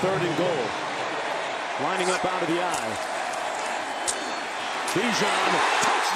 Third and goal. Lining up out of the eye. Bijan, touchdown